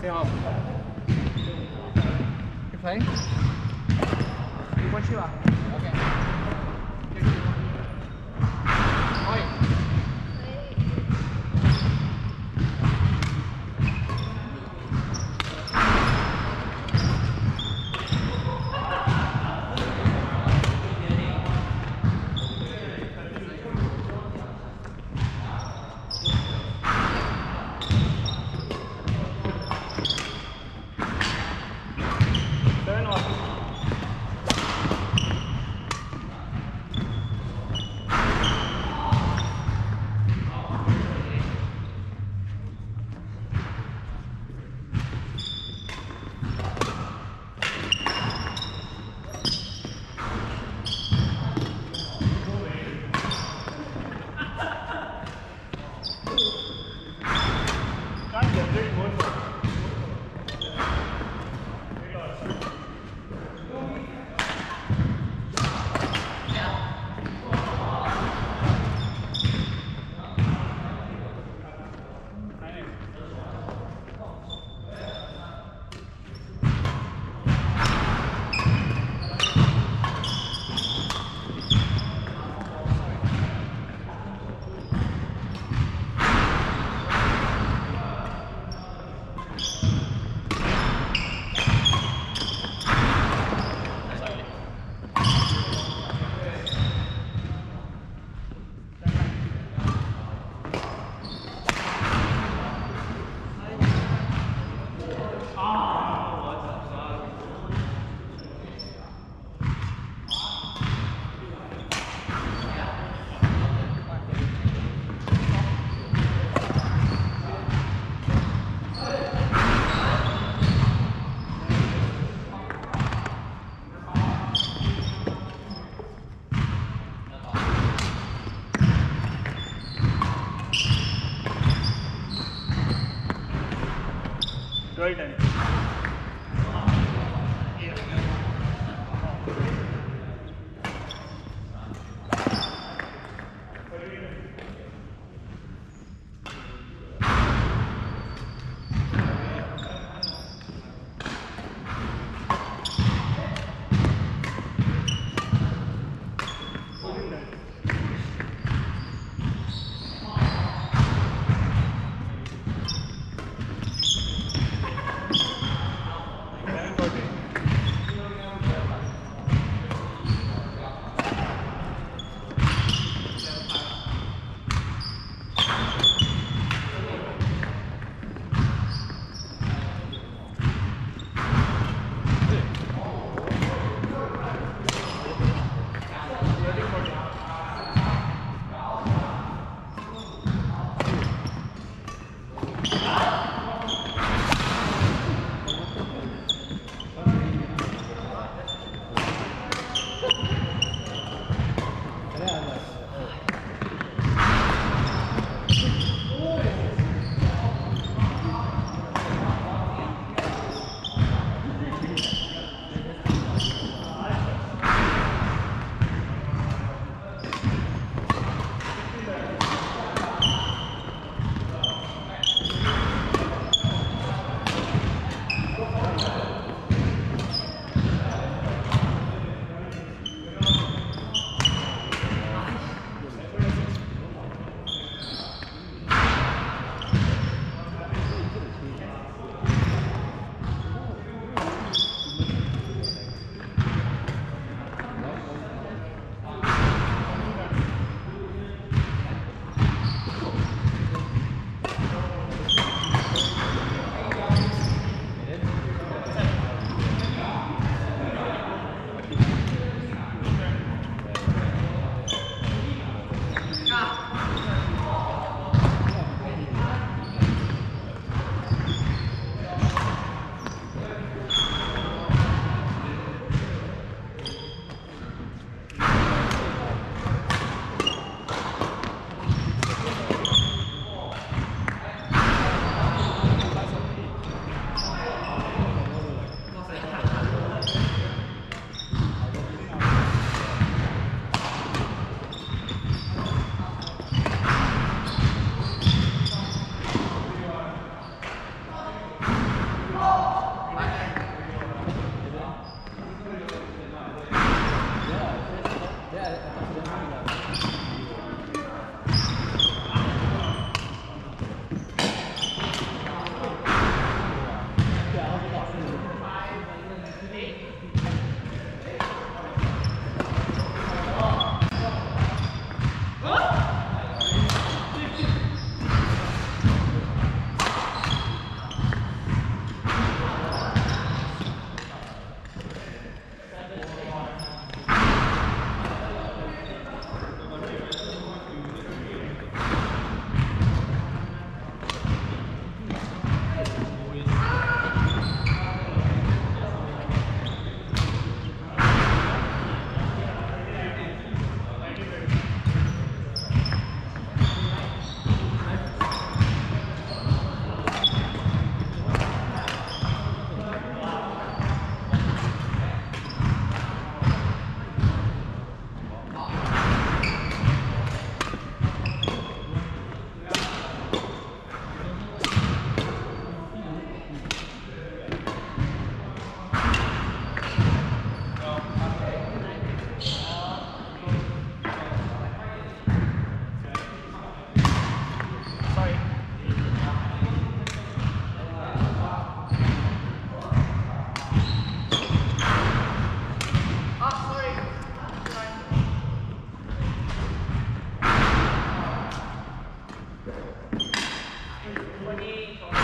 Say off. You play? You want you Okay. Right. times. your knee.